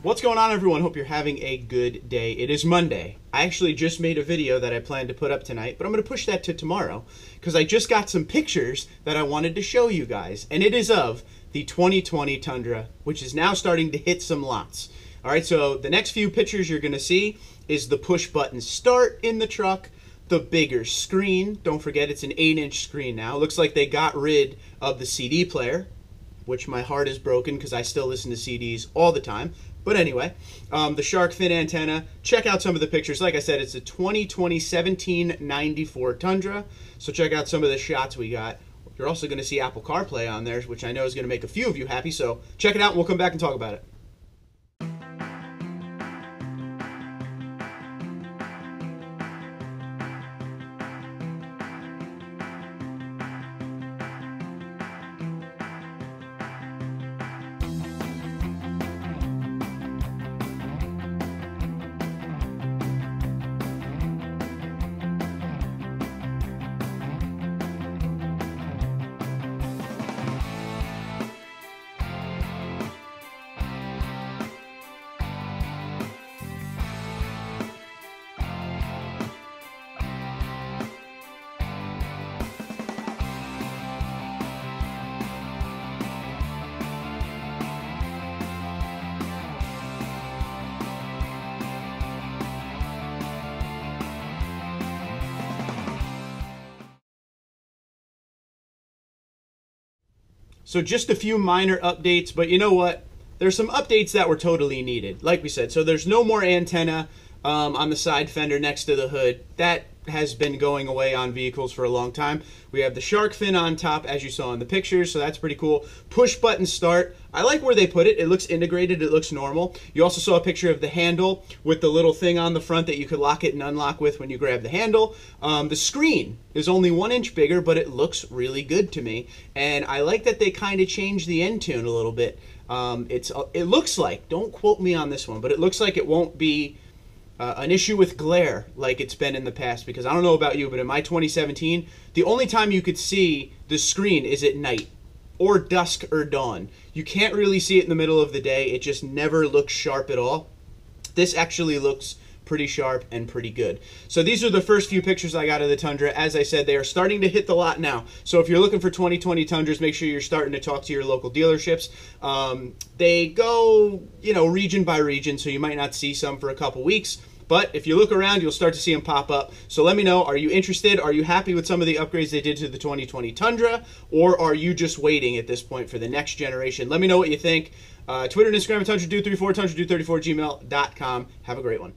What's going on, everyone? Hope you're having a good day. It is Monday. I actually just made a video that I planned to put up tonight, but I'm going to push that to tomorrow because I just got some pictures that I wanted to show you guys, and it is of the 2020 Tundra, which is now starting to hit some lots. All right, so the next few pictures you're going to see is the push button start in the truck, the bigger screen. Don't forget it's an 8 inch screen now. Looks like they got rid of the CD player, which my heart is broken because I still listen to CDs all the time. But anyway, um, the shark fin antenna. Check out some of the pictures. Like I said, it's a 2020 1794 Tundra. So check out some of the shots we got. You're also going to see Apple CarPlay on there, which I know is going to make a few of you happy. So check it out, and we'll come back and talk about it. So just a few minor updates, but you know what? There's some updates that were totally needed. Like we said, so there's no more antenna um, on the side fender next to the hood. That has been going away on vehicles for a long time. We have the shark fin on top, as you saw in the pictures, so that's pretty cool. Push button start. I like where they put it. It looks integrated. It looks normal. You also saw a picture of the handle with the little thing on the front that you could lock it and unlock with when you grab the handle. Um, the screen is only one inch bigger, but it looks really good to me. And I like that they kind of changed the Entune a little bit. Um, it's It looks like, don't quote me on this one, but it looks like it won't be uh, an issue with glare like it's been in the past because I don't know about you, but in my 2017, the only time you could see the screen is at night or dusk or dawn. You can't really see it in the middle of the day. It just never looks sharp at all. This actually looks pretty sharp and pretty good. So these are the first few pictures I got of the Tundra. As I said, they are starting to hit the lot now. So if you're looking for 2020 Tundras, make sure you're starting to talk to your local dealerships. Um, they go, you know, region by region, so you might not see some for a couple weeks. But if you look around, you'll start to see them pop up. So let me know, are you interested? Are you happy with some of the upgrades they did to the 2020 Tundra? Or are you just waiting at this point for the next generation? Let me know what you think. Uh, Twitter and Instagram, at Tundra Dude34, Tundra Dude34, gmail.com. Have a great one.